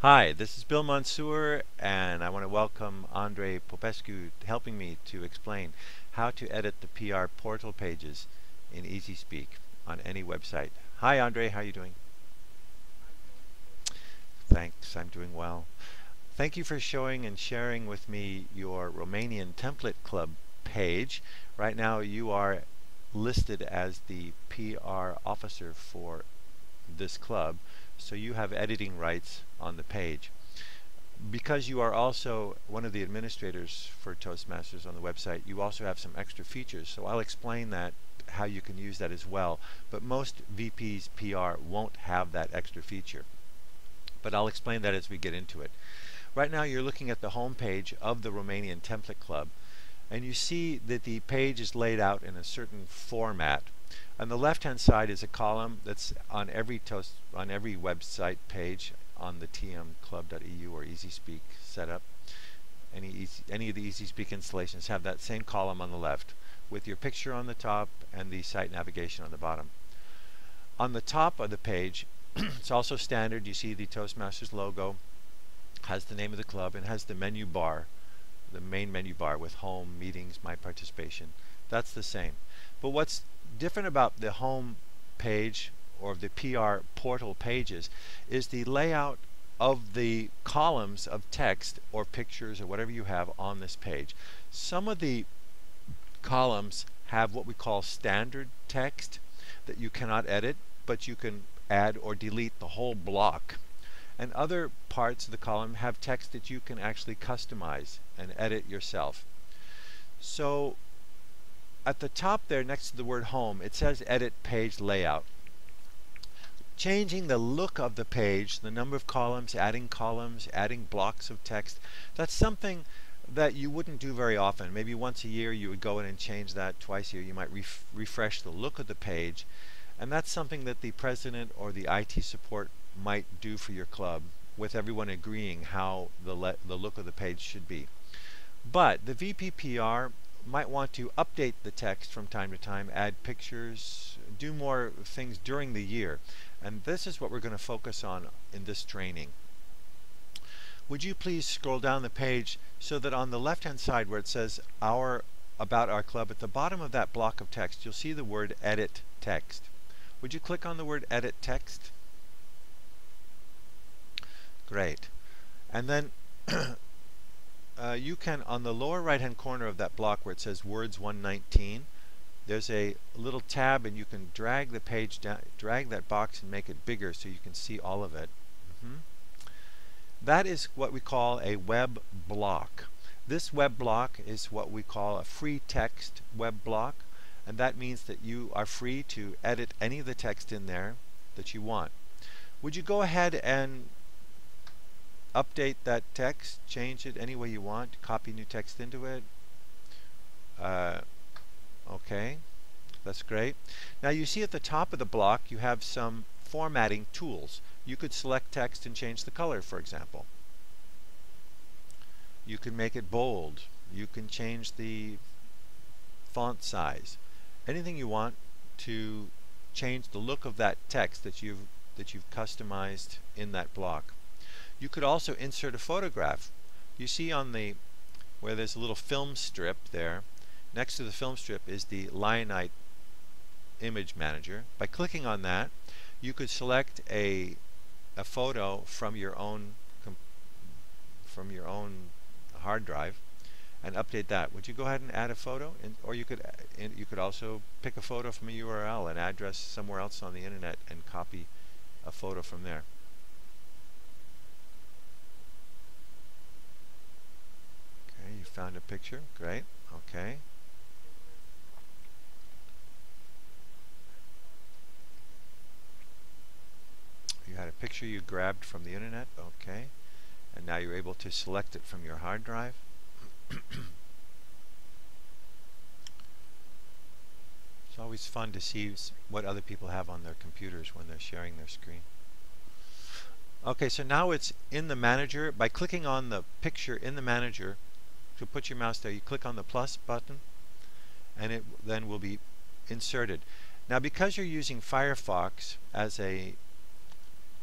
Hi, this is Bill Mansour, and I want to welcome Andre Popescu helping me to explain how to edit the PR portal pages in EasySpeak on any website. Hi, Andre, how are you doing? Thanks, I'm doing well. Thank you for showing and sharing with me your Romanian Template Club page. Right now, you are listed as the PR officer for this club so you have editing rights on the page. Because you are also one of the administrators for Toastmasters on the website, you also have some extra features. So I'll explain that, how you can use that as well. But most VPs PR won't have that extra feature. But I'll explain that as we get into it. Right now you're looking at the home page of the Romanian Template Club and you see that the page is laid out in a certain format on the left-hand side is a column that's on every toast on every website page on the tmclub.eu or EasySpeak setup. Any easy, any of the EasySpeak installations have that same column on the left with your picture on the top and the site navigation on the bottom. On the top of the page, it's also standard. You see the Toastmasters logo, has the name of the club, and has the menu bar, the main menu bar with home, meetings, my participation. That's the same. But what's different about the home page or the PR portal pages is the layout of the columns of text or pictures or whatever you have on this page. Some of the columns have what we call standard text that you cannot edit, but you can add or delete the whole block. And other parts of the column have text that you can actually customize and edit yourself. So at the top there next to the word home it says edit page layout. Changing the look of the page the number of columns adding columns adding blocks of text that's something that you wouldn't do very often. Maybe once a year you would go in and change that. Twice a year you might ref refresh the look of the page. And that's something that the president or the IT support might do for your club with everyone agreeing how the, the look of the page should be. But the VPPR might want to update the text from time to time, add pictures, do more things during the year. And this is what we're going to focus on in this training. Would you please scroll down the page so that on the left hand side where it says our about our club at the bottom of that block of text you'll see the word edit text. Would you click on the word edit text? Great. And then uh, you can, on the lower right hand corner of that block where it says Words 119, there's a little tab and you can drag the page down, drag that box and make it bigger so you can see all of it. Mm -hmm. That is what we call a web block. This web block is what we call a free text web block and that means that you are free to edit any of the text in there that you want. Would you go ahead and update that text, change it any way you want, copy new text into it. Uh, okay, that's great. Now you see at the top of the block you have some formatting tools. You could select text and change the color, for example. You can make it bold. You can change the font size. Anything you want to change the look of that text that you've that you've customized in that block. You could also insert a photograph. You see on the where there's a little film strip there, next to the film strip is the Lionite image manager. By clicking on that, you could select a a photo from your own from your own hard drive and update that. Would you go ahead and add a photo, or you could you could also pick a photo from a URL, an address somewhere else on the internet, and copy a photo from there. Found a picture. Great. Okay. You had a picture you grabbed from the internet. Okay. And now you're able to select it from your hard drive. it's always fun to see what other people have on their computers when they're sharing their screen. Okay, so now it's in the manager. By clicking on the picture in the manager, to put your mouse there, you click on the plus button and it then will be inserted. Now because you're using Firefox as a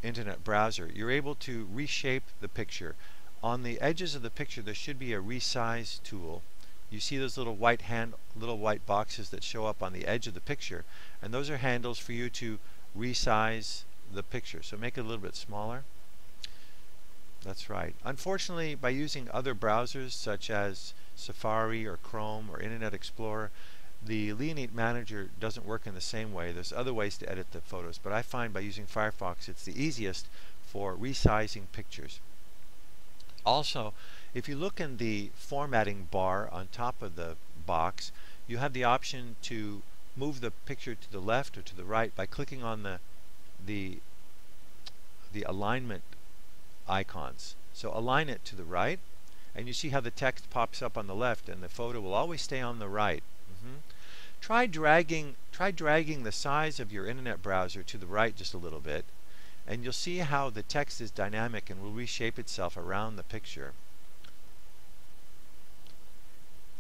internet browser, you're able to reshape the picture. On the edges of the picture there should be a resize tool. You see those little white hand little white boxes that show up on the edge of the picture and those are handles for you to resize the picture. So make it a little bit smaller. That's right. Unfortunately, by using other browsers such as Safari or Chrome or Internet Explorer, the Leonete Manager doesn't work in the same way. There's other ways to edit the photos, but I find by using Firefox it's the easiest for resizing pictures. Also, if you look in the formatting bar on top of the box, you have the option to move the picture to the left or to the right by clicking on the the the alignment icons. So align it to the right and you see how the text pops up on the left and the photo will always stay on the right. Mm -hmm. Try dragging try dragging the size of your internet browser to the right just a little bit and you'll see how the text is dynamic and will reshape itself around the picture.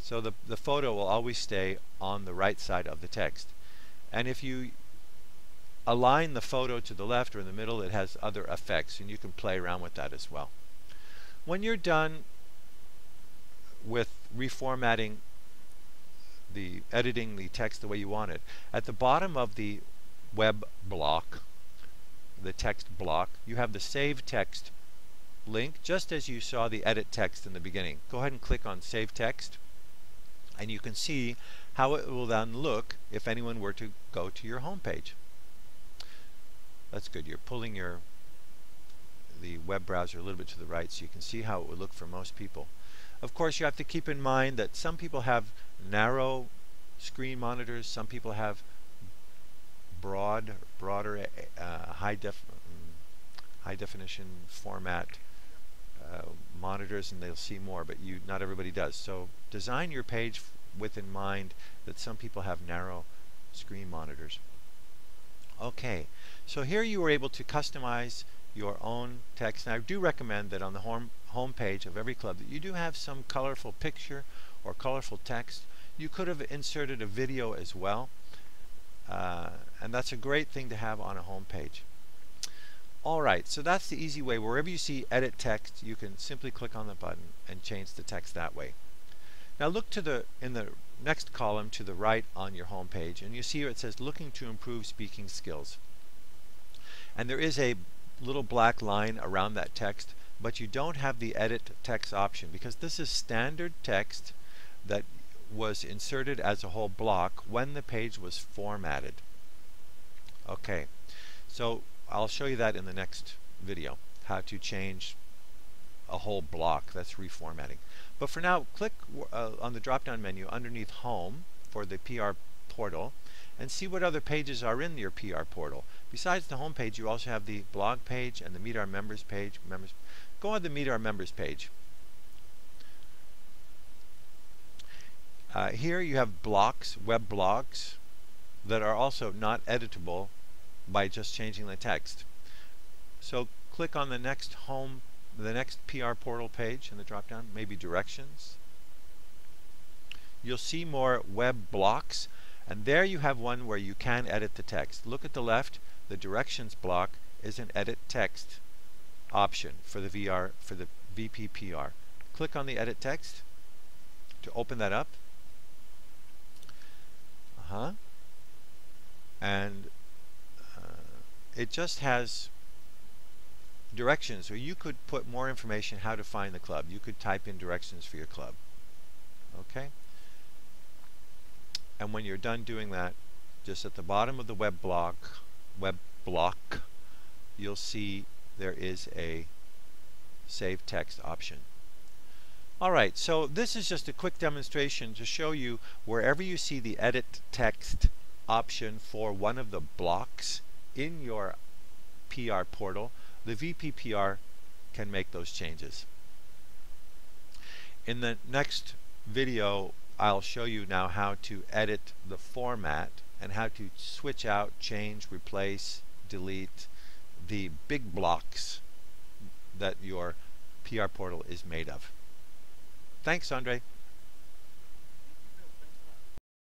So the, the photo will always stay on the right side of the text. And if you align the photo to the left or in the middle, it has other effects, and you can play around with that as well. When you're done with reformatting the editing the text the way you want it, at the bottom of the web block, the text block, you have the Save Text link, just as you saw the Edit Text in the beginning. Go ahead and click on Save Text, and you can see how it will then look if anyone were to go to your home page. That's good. You're pulling your the web browser a little bit to the right so you can see how it would look for most people. Of course, you have to keep in mind that some people have narrow screen monitors, some people have broad, broader, uh, high def, high definition format uh, monitors, and they'll see more. But you, not everybody does. So design your page with in mind that some people have narrow screen monitors. Okay, so here you were able to customize your own text. And I do recommend that on the home, home page of every club that you do have some colorful picture or colorful text. You could have inserted a video as well. Uh, and that's a great thing to have on a home page. Alright, so that's the easy way. Wherever you see edit text, you can simply click on the button and change the text that way. Now look to the in the next column to the right on your home page and you see here it says looking to improve speaking skills. And there is a little black line around that text but you don't have the edit text option because this is standard text that was inserted as a whole block when the page was formatted. Okay, so I'll show you that in the next video, how to change a whole block, that's reformatting. But for now, click uh, on the drop-down menu underneath Home for the PR portal and see what other pages are in your PR portal. Besides the home page, you also have the blog page and the Meet Our Members page. Members, Go on the Meet Our Members page. Uh, here you have blocks, web blocks, that are also not editable by just changing the text. So click on the next home the next PR portal page in the drop down, maybe directions. You'll see more web blocks and there you have one where you can edit the text. Look at the left, the directions block is an edit text option for the VR for the VPPR. Click on the edit text to open that up. Uh-huh. And uh, it just has directions, or you could put more information how to find the club. You could type in directions for your club. Okay? And when you're done doing that, just at the bottom of the web block, web block, you'll see there is a save text option. Alright, so this is just a quick demonstration to show you wherever you see the edit text option for one of the blocks in your PR portal, the VPPR can make those changes. In the next video, I'll show you now how to edit the format and how to switch out, change, replace, delete the big blocks that your PR portal is made of. Thanks, Andre.